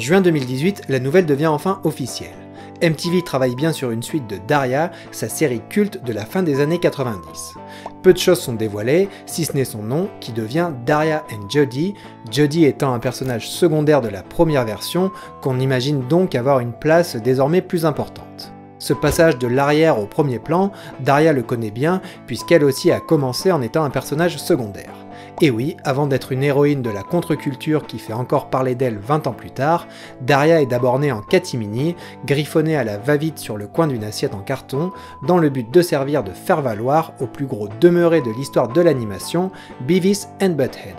juin 2018, la nouvelle devient enfin officielle. MTV travaille bien sur une suite de Daria, sa série culte de la fin des années 90. Peu de choses sont dévoilées, si ce n'est son nom, qui devient Daria and Jodie, Jodie étant un personnage secondaire de la première version, qu'on imagine donc avoir une place désormais plus importante. Ce passage de l'arrière au premier plan, Daria le connaît bien, puisqu'elle aussi a commencé en étant un personnage secondaire. Et oui, avant d'être une héroïne de la contre-culture qui fait encore parler d'elle 20 ans plus tard, Daria est d'abord née en catimini, griffonnée à la va-vite sur le coin d'une assiette en carton, dans le but de servir de faire-valoir au plus gros demeuré de l'histoire de l'animation, Beavis and Butthead.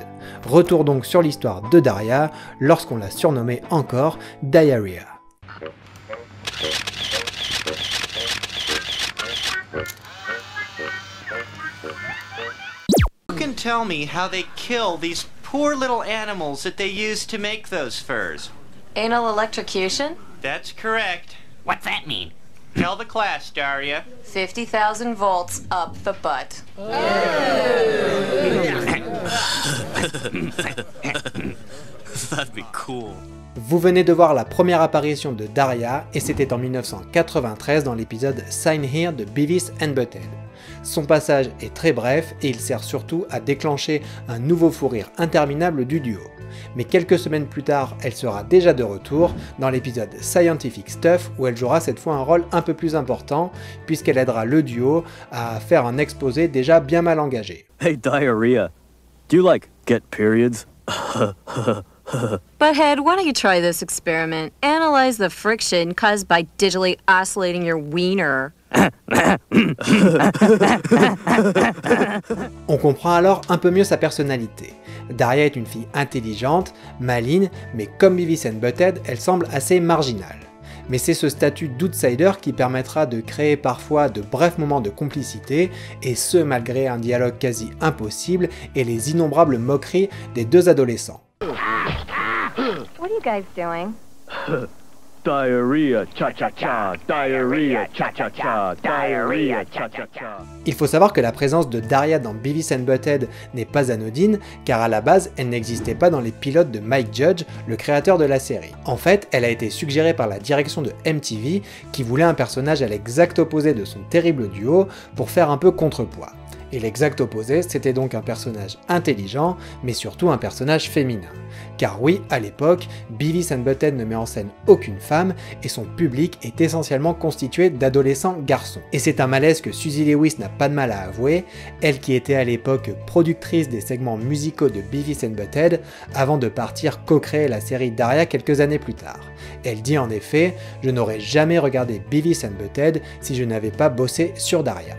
Retour donc sur l'histoire de Daria, lorsqu'on l'a surnommée encore Diarrhea. Tell me how they kill these poor little animals that they use to make those furs? Anal electrocution? That's correct. What's that mean? Tell the class, Daria. 50,000 volts up the butt. That'd be cool. Vous venez de voir la première apparition de Daria et c'était en 1993 dans l'épisode Sign Here de Beavis and Butthead. Son passage est très bref et il sert surtout à déclencher un nouveau fou rire interminable du duo. Mais quelques semaines plus tard, elle sera déjà de retour dans l'épisode Scientific Stuff où elle jouera cette fois un rôle un peu plus important puisqu'elle aidera le duo à faire un exposé déjà bien mal engagé. Hey, diarrhea. Do you like get periods? Butthead, why don't you try this experiment? Analyze the friction caused by digitally oscillating your wiener. On comprend alors un peu mieux sa personnalité. Daria est une fille intelligente, maligne, mais comme Beavis and Butthead, elle semble assez marginale. Mais c'est ce statut d'outsider qui permettra de créer parfois de brefs moments de complicité, et ce malgré un dialogue quasi impossible et les innombrables moqueries des deux adolescents. What are you guys doing? Diarrhea, cha-cha-cha, diarrhea, cha-cha-cha, diarrhea, cha-cha-cha. Il faut savoir que la présence de Daria dans Beavis and Butthead n'est pas anodine, car à la base, elle n'existait pas dans les pilotes de Mike Judge, le créateur de la série. En fait, elle a été suggérée par la direction de MTV, qui voulait un personnage à l'exact opposé de son terrible duo, pour faire un peu contrepoids. Et l'exact opposé, c'était donc un personnage intelligent, mais surtout un personnage féminin. Car oui, à l'époque, Beavis and Butthead ne met en scène aucune femme, et son public est essentiellement constitué d'adolescents garçons. Et c'est un malaise que Suzy Lewis n'a pas de mal à avouer, elle qui était à l'époque productrice des segments musicaux de Beavis and Butthead, avant de partir co-créer la série Daria quelques années plus tard. Elle dit en effet, je n'aurais jamais regardé Beavis and Butthead si je n'avais pas bossé sur Daria.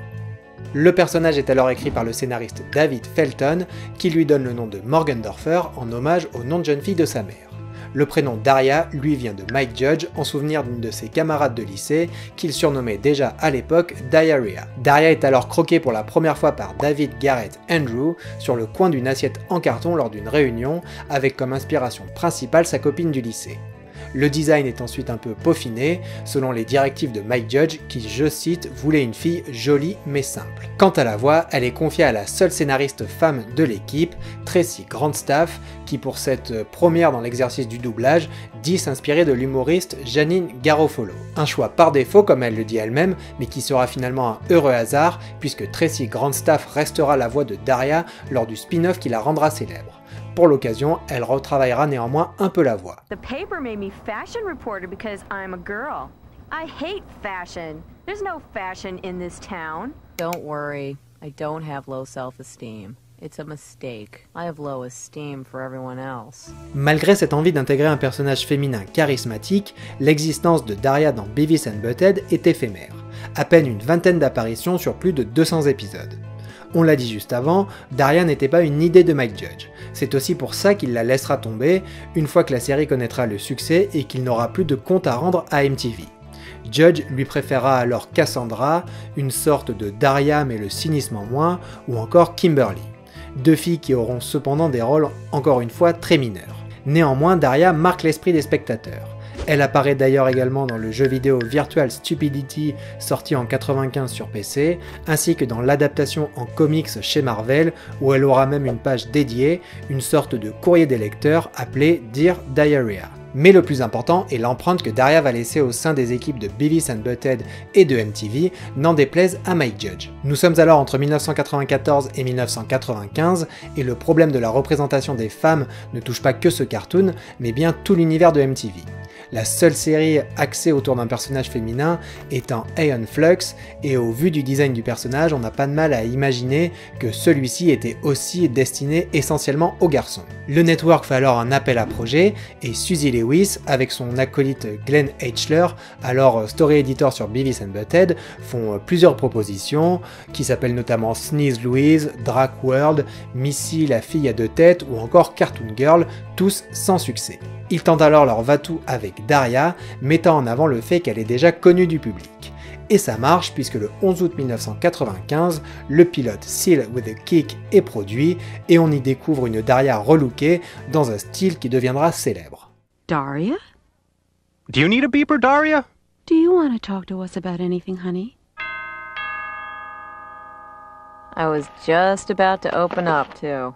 Le personnage est alors écrit par le scénariste David Felton, qui lui donne le nom de Morgendorfer en hommage au nom de jeune fille de sa mère. Le prénom Daria lui vient de Mike Judge en souvenir d'une de ses camarades de lycée qu'il surnommait déjà à l'époque Diarrhea. Daria est alors croquée pour la première fois par David Garrett Andrew sur le coin d'une assiette en carton lors d'une réunion avec comme inspiration principale sa copine du lycée. Le design est ensuite un peu peaufiné, selon les directives de Mike Judge qui, je cite, voulait une fille jolie mais simple. Quant à la voix, elle est confiée à la seule scénariste femme de l'équipe, Tracy Grandstaff, qui pour cette première dans l'exercice du doublage, dit s'inspirer de l'humoriste Janine Garofolo. Un choix par défaut comme elle le dit elle-même, mais qui sera finalement un heureux hasard, puisque Tracy Grandstaff restera la voix de Daria lors du spin-off qui la rendra célèbre. Pour l'occasion, elle retravaillera néanmoins un peu la voix. The paper made me fashion reporter because I'm a girl. I hate fashion. There's no fashion in this town. Don't worry, I don't have low self-esteem. It's a mistake. I have low esteem for everyone else. Malgré cette envie d'intégrer un personnage féminin charismatique, l'existence de Daria dans Beavis and Butthead est éphémère. À peine une vingtaine d'apparitions sur plus de 200 épisodes. On l'a dit juste avant, Daria n'était pas une idée de Mike Judge. C'est aussi pour ça qu'il la laissera tomber une fois que la série connaîtra le succès et qu'il n'aura plus de compte à rendre à MTV. Judge lui préférera alors Cassandra, une sorte de Daria mais le cynisme en moins, ou encore Kimberly. Deux filles qui auront cependant des rôles encore une fois très mineurs. Néanmoins, Daria marque l'esprit des spectateurs. Elle apparaît d'ailleurs également dans le jeu vidéo Virtual Stupidity sorti en 95 sur PC, ainsi que dans l'adaptation en comics chez Marvel, où elle aura même une page dédiée, une sorte de courrier des lecteurs appelé Dear Diarrhea. Mais le plus important est l'empreinte que Daria va laisser au sein des équipes de Beavis and Butthead et de MTV, n'en déplaise à Mike Judge. Nous sommes alors entre 1994 et 1995, et le problème de la représentation des femmes ne touche pas que ce cartoon, mais bien tout l'univers de MTV la seule série axée autour d'un personnage féminin étant Aeon Flux, et au vu du design du personnage, on n'a pas de mal à imaginer que celui-ci était aussi destiné essentiellement aux garçons. Le network fait alors un appel à projet, et Suzy Lewis, avec son acolyte Glenn Hitchler, alors story editor sur Beavis and Butthead, font plusieurs propositions, qui s'appellent notamment Sneeze Louise, Drac World, Missy la fille à deux têtes, ou encore Cartoon Girl, tous sans succès. Ils tentent alors leur va-tout avec Daria, mettant en avant le fait qu'elle est déjà connue du public. Et ça marche puisque le 11 août 1995, le pilote Seal with a Kick est produit et on y découvre une Daria relookée dans un style qui deviendra célèbre. Daria? Do you need a beeper, Daria? Do you want to talk to us about anything, honey? I was just about to open up, too.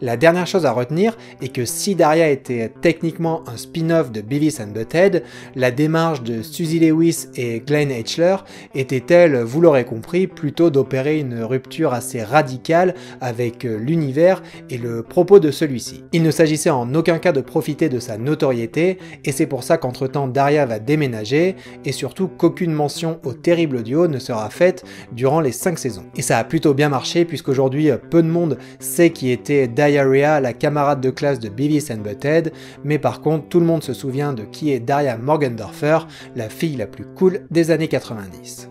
La dernière chose à retenir est que si Daria était techniquement un spin-off de Beavis and Butthead, la démarche de Suzy Lewis et Glenn Hitchler était-elle, vous l'aurez compris, plutôt d'opérer une rupture assez radicale avec l'univers et le propos de celui-ci. Il ne s'agissait en aucun cas de profiter de sa notoriété, et c'est pour ça qu'entre-temps Daria va déménager, et surtout qu'aucune mention au terrible duo ne sera faite durant les 5 saisons. Et ça a plutôt bien marché puisqu'aujourd'hui peu de monde sait qui était Diarrhea, la camarade de classe de Beavis and Butthead, mais par contre tout le monde se souvient de qui est Daria Morgendorfer, la fille la plus cool des années 90.